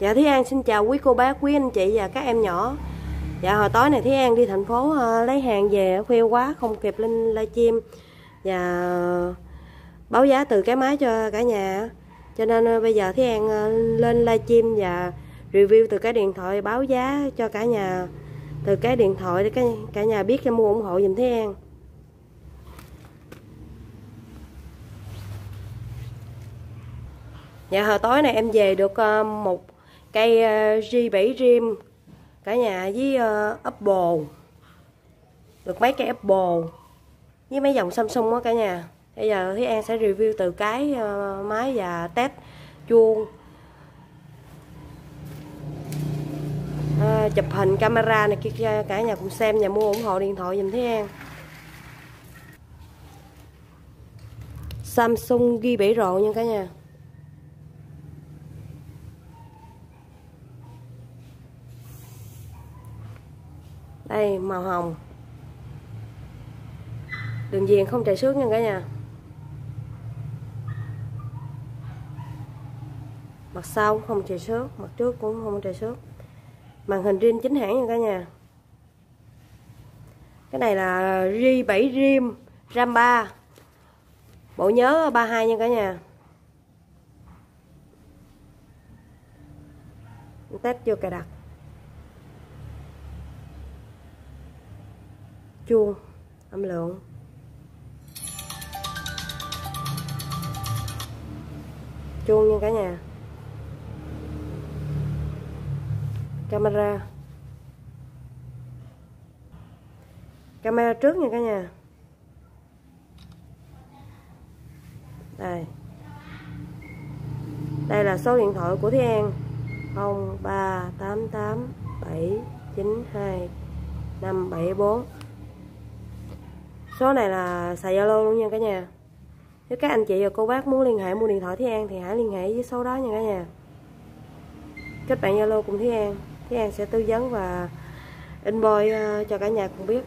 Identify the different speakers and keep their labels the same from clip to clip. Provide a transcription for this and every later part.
Speaker 1: Dạ Thúy An xin chào quý cô bác, quý anh chị và các em nhỏ. Dạ hồi tối này Thúy An đi thành phố uh, lấy hàng về khuya quá không kịp lên livestream Và dạ, báo giá từ cái máy cho cả nhà. Cho nên uh, bây giờ Thúy An uh, lên livestream và review từ cái điện thoại báo giá cho cả nhà. Từ cái điện thoại để cả, cả nhà biết cho mua ủng hộ dùm Thúy An. Dạ hồi tối này em về được một cây ờ, G7 rim cả nhà với ờ, uh, Apple được mấy cây Apple với mấy dòng Samsung đó cả nhà. Bây giờ Thúy An sẽ review từ cái uh, máy và test chuông. À, chụp hình camera này kia cả nhà cùng xem và mua ủng hộ điện thoại dùm Thúy An. Samsung ghi 7 rộ nha cả nhà đây màu hồng. Đường viền không chạy xước nha cả nhà. Mặt sau không chạy xước, mặt trước cũng không chạy xước. Màn hình riêng chính hãng nha cả nhà. Cái này là ri 7 rim, ram 3 bộ nhớ 32 nha cả nhà. Test vô cài đặt. Chuông âm lượng. Chuông nha cả nhà. Camera camera trước nha cả nhà. Đây. Đây là số điện thoại của Thúy An. 0388 792 574 số này là xài zalo luôn nha cả nhà. Nếu các anh chị và cô bác muốn liên hệ mua điện thoại Thúy An thì hãy liên hệ với số đó nha cả nhà. Kết bạn Zalo cùng Thúy An. Thúy An sẽ tư vấn và inbox ờ, cho cả nhà cùng biết.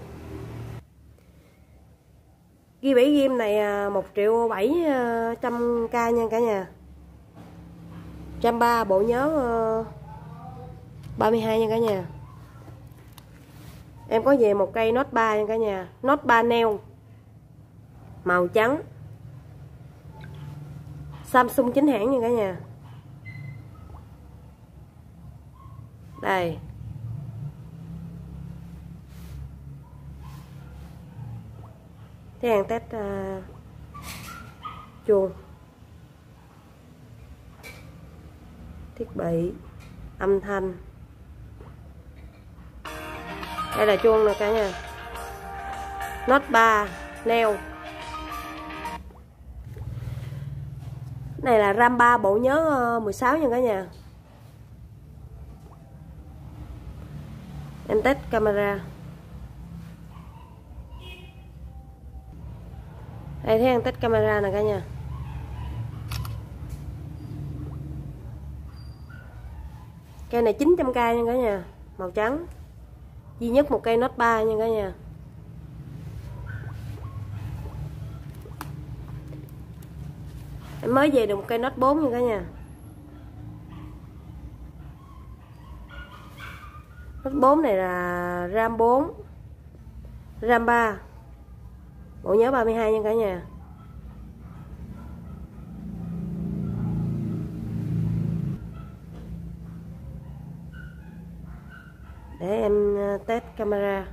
Speaker 1: Ghi à, bảy ờ, ghim này 1 triệu triệu 700 k nha cả nhà. 130 bộ nhớ ờ, 32 nha cả nhà em có về một cây nốt 3 nha cả nhà. Nốt 3 neo. Màu trắng. Samsung chính hãng nha cả nhà. Đây. Thế hàng test uh, chuông. Thiết bị. Âm thanh đây là chuông nè cả nhà. Nốt 3 neo này là ram 3 bộ nhớ ờ, 16 nha cả nhà. Em test camera. Đây, thấy em test camera nè cả nhà. Cây này 900k nha cả nhà, màu trắng duy nhất một cây nốt 3 nha cả nhà. Em mới về được một cây nốt 4 nha cả nhà. Nốt 4 này là ram 4 ram 3 bộ nhớ 32 nha cả nhà. Để em ờ, test camera.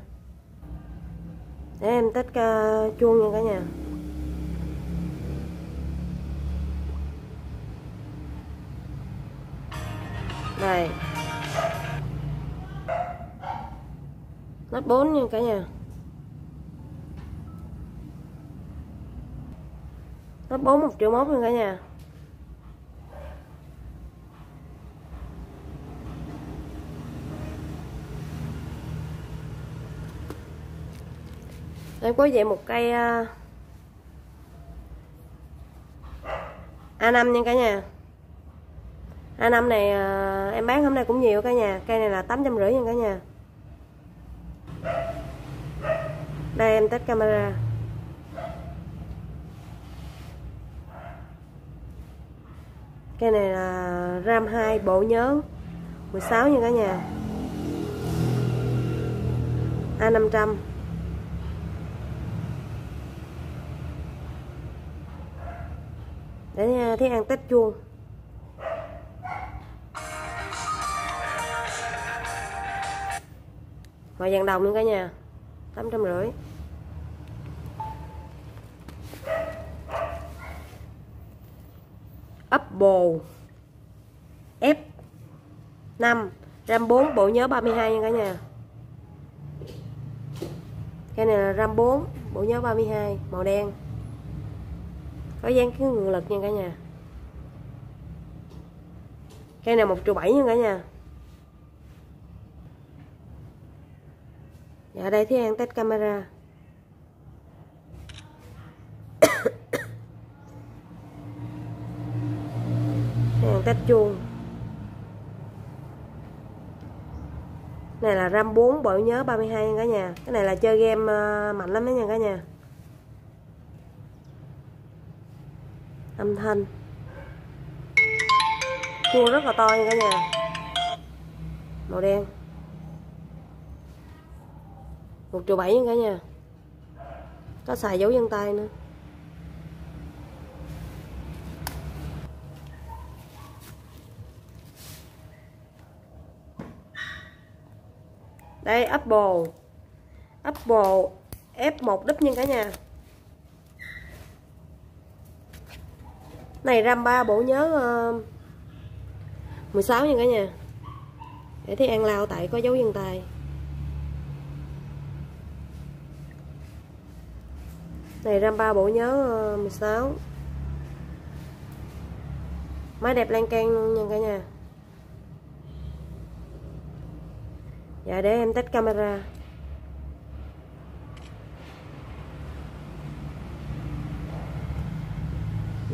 Speaker 1: Để em test ờ, chuông nha cả nhà. Đây nốt 4 nha cả nhà. Nốt 4 một triệu mốt nha cả nhà. Em có vậy một cây à, A5 nha cả nhà. A5 này à, em bán hôm nay cũng nhiều cả nhà. Cây này là tám trăm rưỡi nha cả nhà. Đây, em test camera. Cây này là RAM 2 bộ nhớ 16 nha cả nhà. A500 để à, thấy ăn tết chuông. Màu vàng đồng luôn cả nhà. Tám trăm rưỡi. Apple F 5 RAM 4 bộ nhớ 32 nha cả nhà. Cái này là RAM 4 bộ nhớ 32 màu đen có dán cái nguồn lực nha cả nhà. Cây này một triệu bảy nha cả nhà. Dạ đây thì ăn test camera. Hàng test chuông. Này là RAM 4 bộ nhớ 32 nha cả nhà. Cái này là chơi game ờ, mạnh lắm đó nha cả nhà. Âm thanh. Chuông rất là to nha cả nhà. Màu đen. Một triệu bảy nha cả nhà. Có xài dấu vân tay nữa. Đây, Apple. Apple F1 đúp nha cả nhà. Này RAM 3 bộ nhớ ờ, uh, 16 nha cả nhà. Để thấy ăn lao tại có dấu chân tay. Này RAM 3 bộ nhớ ờ, uh, 16 máy đẹp lan can luôn nha cả nhà. Dạ để em test camera.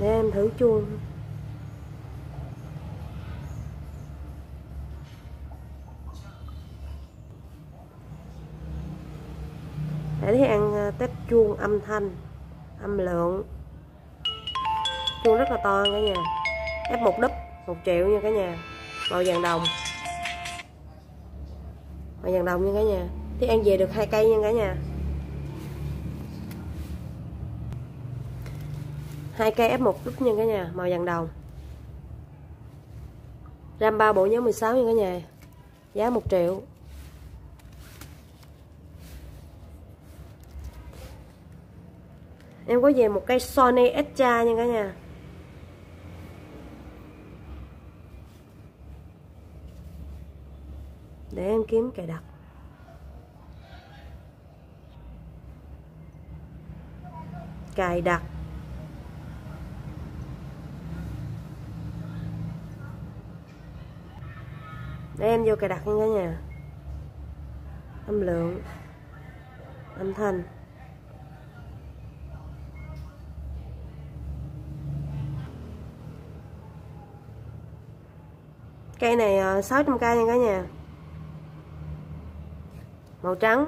Speaker 1: Để em thử chuông. Để thấy ăn ờ, test chuông âm thanh, âm lượng. Chuông rất là to cả nhà. Ép một đúp, một triệu nha cả nhà. Màu vàng đồng. Màu vàng đồng nha cả nhà. Thì ăn về được hai cây nha cả nhà. 2 cây F1 đúc nha cả nhà, màu vàng đồng. RAM 3 bộ nhớ 16 nha cả nhà, giá 1 triệu. Em có về một cây Sony Extra nha cả nhà. Để em kiếm cài đặt. Cài đặt. Để em vô cài đặt nha cả nhà. Âm lượng. Âm thanh. Cây này ờ, 600k nha cả nhà. Màu trắng.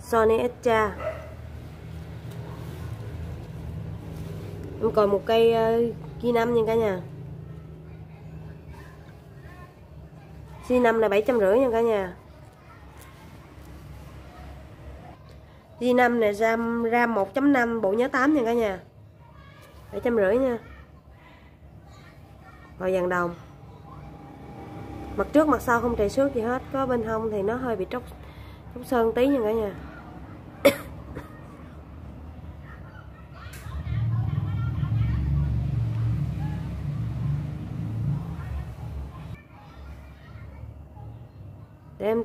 Speaker 1: Sony Extra em còn một cây ờ, uh, 5 nha cả nhà. G5 là 750 nha cả nhà. G5 này RAM RAM 1.5 bộ nhớ 8 nha cả nhà. 750 nha. Màu vàng đồng. Mặt trước mặt sau không trầy xước gì hết Có bên hông thì nó hơi bị tróc, tróc sơn tí nha cả nhà.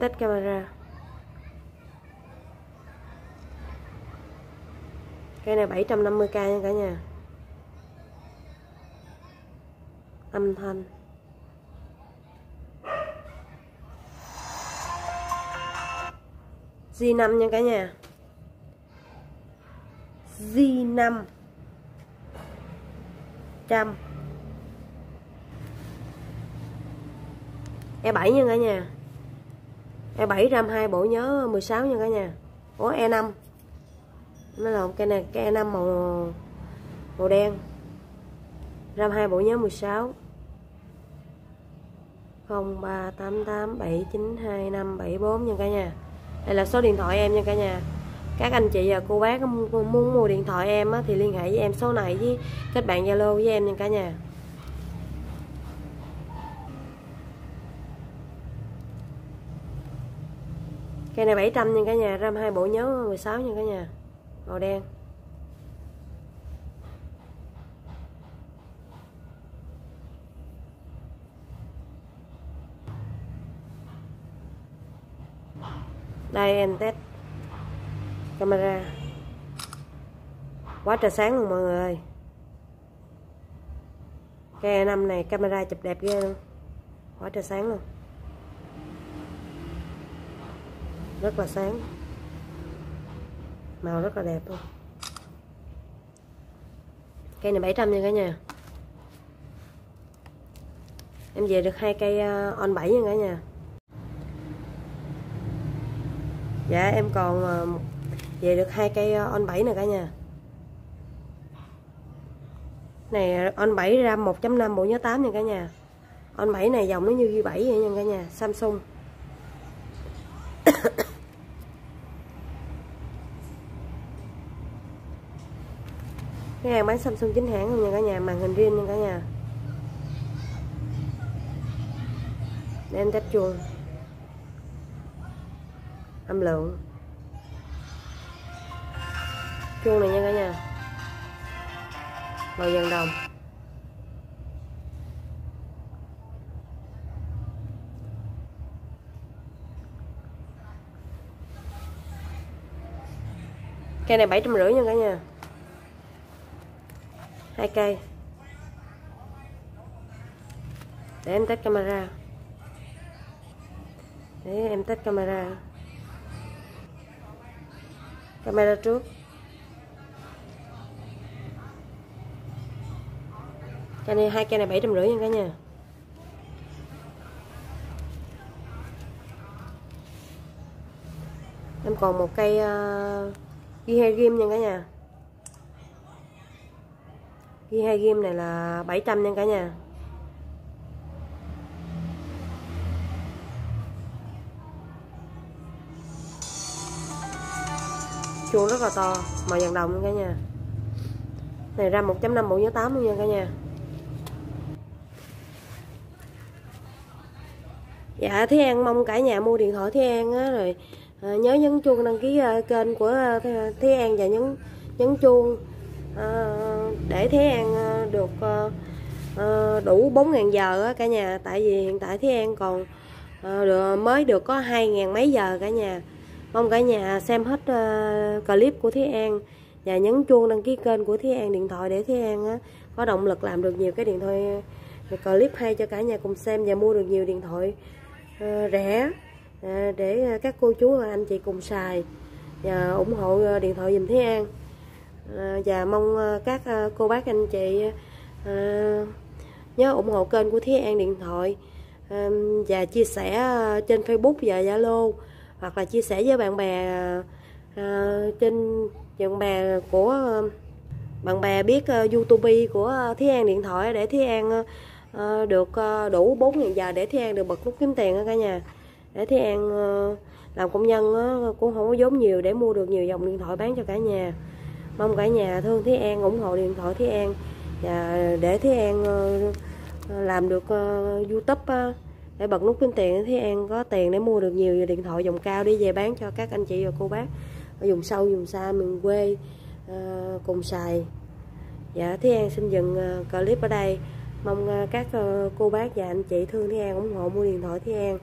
Speaker 1: Tắt camera cây này 750k nha cả nhà. Âm thanh. G5 nha cả nhà. G5 trăm. E7 nha cả nhà. E7 RAM 2 bộ nhớ 16 nha cả nhà. Ủa E5 Nó là cái này cái E5 màu màu đen. RAM 2 bộ nhớ 16 0388792574 nha cả nhà. Đây là số điện thoại em nha cả nhà. Các anh chị và cô bác muốn mua điện thoại em á, thì liên hệ với em số này với kết bạn zalo với em nha cả nhà. Cây này 700 nha cả nhà ram hai bộ nhớ 16 nha cả nhà. Màu đen. Đây, em test camera. Quá trời sáng luôn mọi người. Ơi cái năm này camera chụp đẹp ghê luôn. Quá trời sáng luôn. Rất là sáng. Màu rất là đẹp luôn. Cây này 700 nha cả nhà. Em về được hai cây ờ, on 7 nha cả nhà. Dạ em còn ờ, về được hai cây ờ, on 7 nè cả nhà. Này, on 7 ram 1.5 bộ nhớ 8 nha cả nhà. On 7 này dòng nó như G7 vậy nha cả nhà, Samsung. cái hàng bán Samsung chính hãng luôn nha cả nhà, màn hình riêng nha cả nhà. Để em chuông. Âm lượng. Chuông này nha cả nhà. Màu vàng đồng. Cây này bảy trăm rưỡi nha cả nhà hai cây. Để em test camera. Để em test camera. Camera trước. Cho nên hai cây này bảy trăm rưỡi nha cả nhà. Em còn một cây uh, ghi hai ghim nha cả nhà ghi hai game này là 700 nha cả nhà. Chuông rất là to màu vàng đồng luôn cả nhà. Này ra 1.5 bộ nhớ 8 luôn nha cả nhà. Dạ Thúy An mong cả nhà mua điện thoại Thúy An á rồi à, nhớ nhấn chuông đăng ký uh, kênh của ờ, uh, Thúy An và nhấn nhấn chuông. À, để Thúy An ờ, được ờ, ờ, đủ 4.000 giờ cả nhà. Tại vì hiện tại Thúy An còn được, mới được có 2.000 mấy giờ cả nhà. Mong cả nhà xem hết clip của Thúy An và nhấn chuông đăng ký kênh của Thúy An điện thoại để Thúy An có động lực làm được nhiều cái điện thoại clip hay cho cả nhà cùng xem và mua được nhiều điện thoại rẻ để các cô chú và anh chị cùng xài và ủng hộ điện thoại dùm Thúy An. À, và mong à, các à, cô bác anh chị nhớ ủng hộ kênh của Thí An điện thoại và chia sẻ trên Facebook và Zalo, hoặc là chia sẻ với bạn bè trên bạn bè của, bạn bè biết youtube của Thí An điện thoại để Thí An được đủ 4.000 giờ để Thí An được bật nút kiếm tiền đó cả nhà. Để Thí An làm công nhân cũng không có vốn nhiều để mua được nhiều dòng điện thoại bán cho cả nhà mong cả nhà thương Thúy An, ủng hộ điện thoại Thúy An. Và để Thúy An ờ, ờ, làm được ờ, youtube để bật nút kiếm tiền, thế An có tiền để mua được nhiều điện thoại dòng cao đi về bán cho các anh chị và cô bác. Ở vùng sâu vùng xa, miền quê cùng xài. Dạ Thúy An xin dừng clip ở đây. Mong các cô bác và anh chị thương Thúy An ủng hộ mua điện thoại Thúy An.